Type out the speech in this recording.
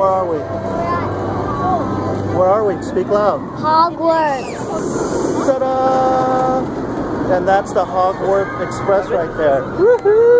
Where are we? Where are we? Speak loud. Hogwarts. Ta-da! And that's the Hogwarts Express right there. Woohoo!